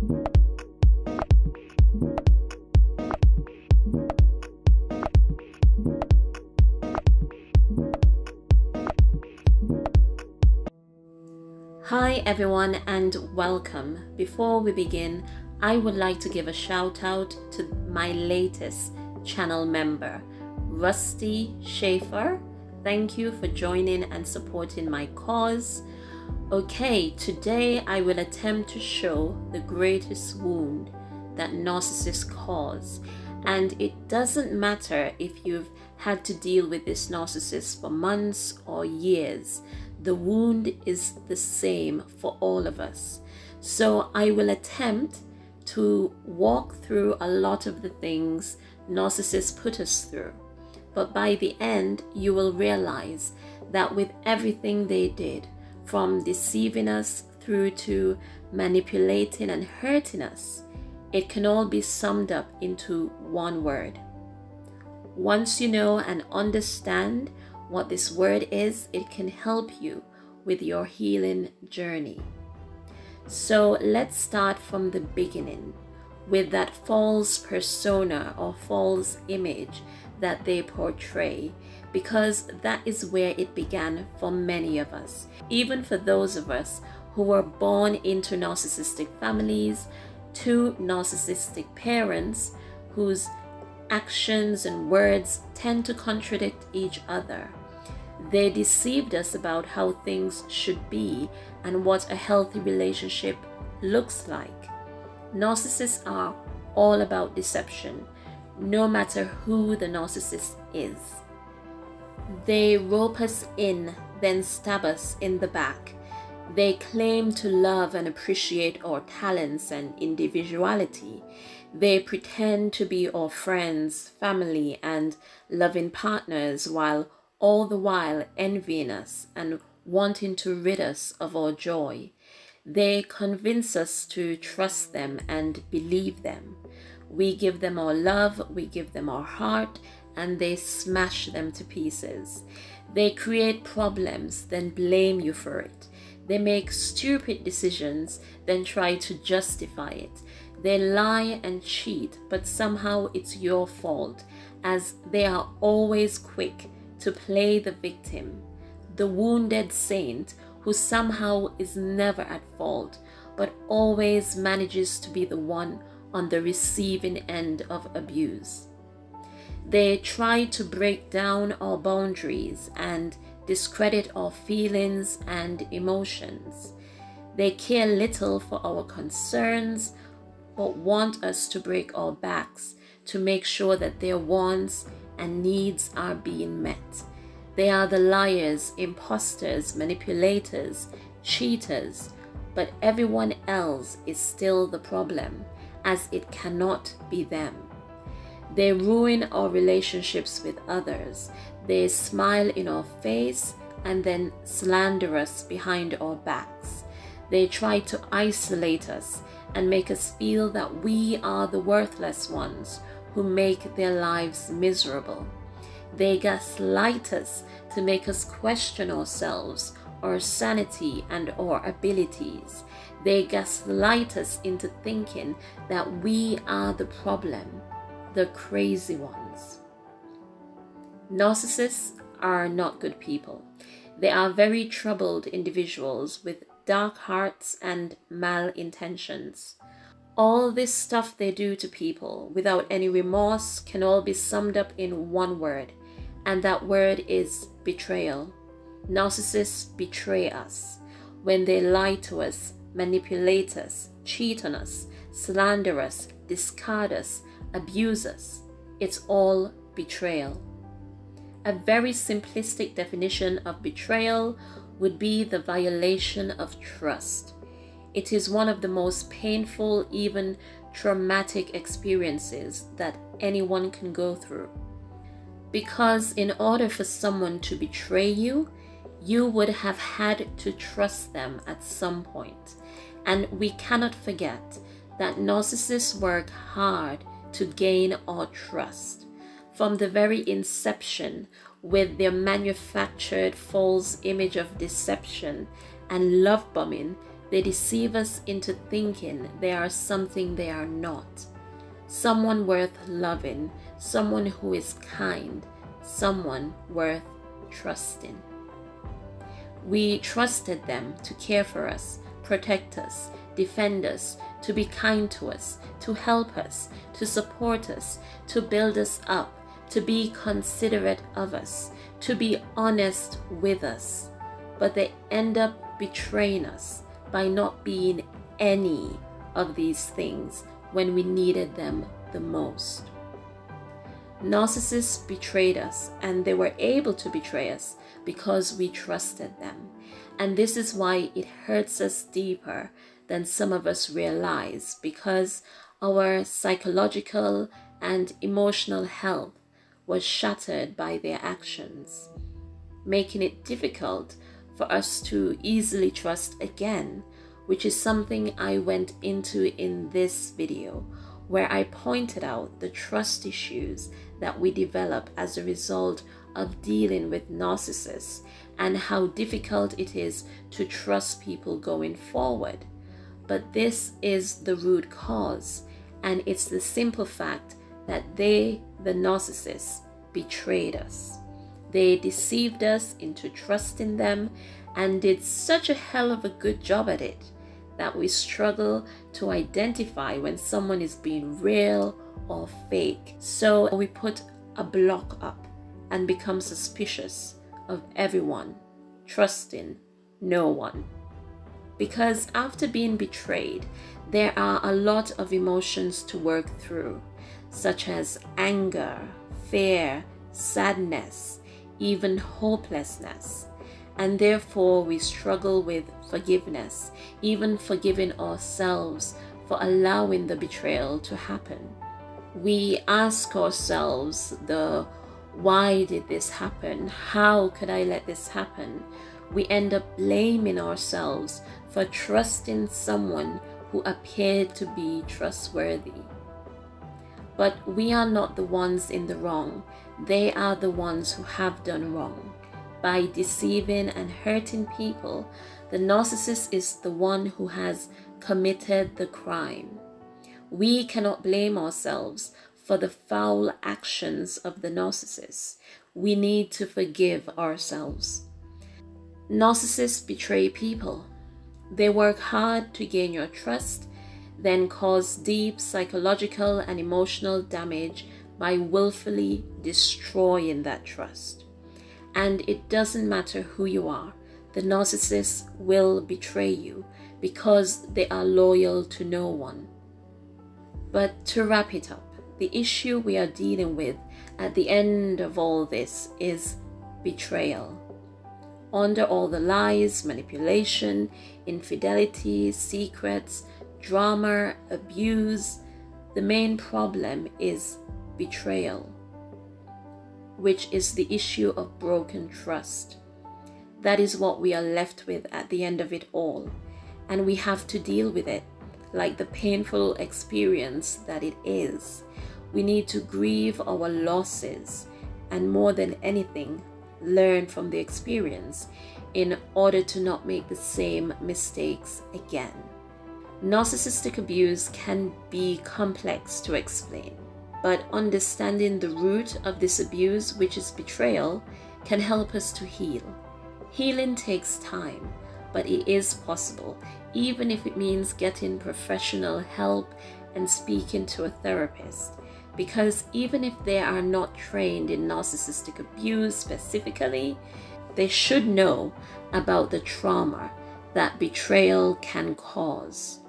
Hi everyone and welcome. Before we begin, I would like to give a shout out to my latest channel member, Rusty Schaefer. Thank you for joining and supporting my cause. Okay, today I will attempt to show the greatest wound that narcissists cause. And it doesn't matter if you've had to deal with this narcissist for months or years the wound is the same for all of us. So I will attempt to walk through a lot of the things narcissists put us through. But by the end, you will realize that with everything they did, from deceiving us through to manipulating and hurting us, it can all be summed up into one word. Once you know and understand what this word is, it can help you with your healing journey. So let's start from the beginning with that false persona or false image that they portray because that is where it began for many of us. Even for those of us who were born into narcissistic families, to narcissistic parents whose actions and words tend to contradict each other. They deceived us about how things should be and what a healthy relationship looks like. Narcissists are all about deception, no matter who the narcissist is. They rope us in, then stab us in the back. They claim to love and appreciate our talents and individuality. They pretend to be our friends, family, and loving partners while all the while envying us and wanting to rid us of our joy. They convince us to trust them and believe them. We give them our love, we give them our heart, and they smash them to pieces. They create problems, then blame you for it. They make stupid decisions, then try to justify it. They lie and cheat, but somehow it's your fault, as they are always quick to play the victim, the wounded saint who somehow is never at fault, but always manages to be the one on the receiving end of abuse. They try to break down our boundaries and discredit our feelings and emotions. They care little for our concerns, but want us to break our backs to make sure that their wants and needs are being met. They are the liars, imposters, manipulators, cheaters, but everyone else is still the problem, as it cannot be them. They ruin our relationships with others. They smile in our face and then slander us behind our backs. They try to isolate us and make us feel that we are the worthless ones who make their lives miserable. They gaslight us to make us question ourselves, our sanity, and our abilities. They gaslight us into thinking that we are the problem, the crazy ones. Narcissists are not good people. They are very troubled individuals with dark hearts and malintentions. All this stuff they do to people without any remorse can all be summed up in one word, and that word is betrayal. Narcissists betray us when they lie to us, manipulate us, cheat on us, slander us, discard us, abuse us. It's all betrayal. A very simplistic definition of betrayal would be the violation of trust. It is one of the most painful, even traumatic experiences that anyone can go through. Because in order for someone to betray you, you would have had to trust them at some point. And we cannot forget that narcissists work hard to gain our trust. From the very inception, with their manufactured false image of deception and love bombing, They deceive us into thinking they are something they are not. Someone worth loving, someone who is kind, someone worth trusting. We trusted them to care for us, protect us, defend us, to be kind to us, to help us, to support us, to build us up, to be considerate of us, to be honest with us. But they end up betraying us by not being any of these things when we needed them the most. Narcissists betrayed us, and they were able to betray us because we trusted them. And this is why it hurts us deeper than some of us realize because our psychological and emotional health was shattered by their actions, making it difficult for us to easily trust again, which is something I went into in this video, where I pointed out the trust issues that we develop as a result of dealing with narcissists and how difficult it is to trust people going forward. But this is the root cause, and it's the simple fact that they, the narcissists, betrayed us. They deceived us into trusting them and did such a hell of a good job at it that we struggle to identify when someone is being real or fake. So we put a block up and become suspicious of everyone, trusting no one. Because after being betrayed, there are a lot of emotions to work through, such as anger, fear, sadness, even hopelessness. And therefore, we struggle with forgiveness, even forgiving ourselves for allowing the betrayal to happen. We ask ourselves the why did this happen? How could I let this happen? We end up blaming ourselves for trusting someone who appeared to be trustworthy. But we are not the ones in the wrong. They are the ones who have done wrong. By deceiving and hurting people, the narcissist is the one who has committed the crime. We cannot blame ourselves for the foul actions of the narcissist. We need to forgive ourselves. Narcissists betray people. They work hard to gain your trust then cause deep psychological and emotional damage by willfully destroying that trust. And it doesn't matter who you are, the narcissist will betray you because they are loyal to no one. But to wrap it up, the issue we are dealing with at the end of all this is betrayal. Under all the lies, manipulation, infidelity, secrets, drama, abuse, the main problem is betrayal, which is the issue of broken trust. That is what we are left with at the end of it all, and we have to deal with it like the painful experience that it is. We need to grieve our losses and more than anything, learn from the experience in order to not make the same mistakes again. Narcissistic abuse can be complex to explain, but understanding the root of this abuse, which is betrayal, can help us to heal. Healing takes time, but it is possible, even if it means getting professional help and speaking to a therapist. Because even if they are not trained in narcissistic abuse specifically, they should know about the trauma that betrayal can cause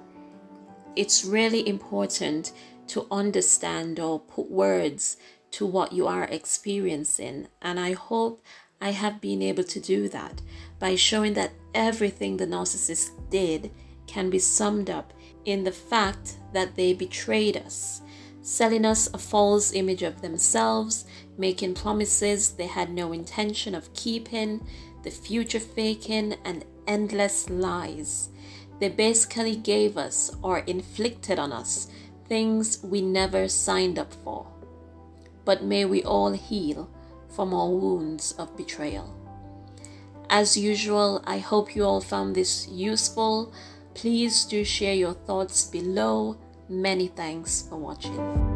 it's really important to understand or put words to what you are experiencing. And I hope I have been able to do that by showing that everything the narcissist did can be summed up in the fact that they betrayed us, selling us a false image of themselves, making promises they had no intention of keeping, the future faking, and endless lies. They basically gave us or inflicted on us things we never signed up for. But may we all heal from our wounds of betrayal. As usual, I hope you all found this useful. Please do share your thoughts below. Many thanks for watching.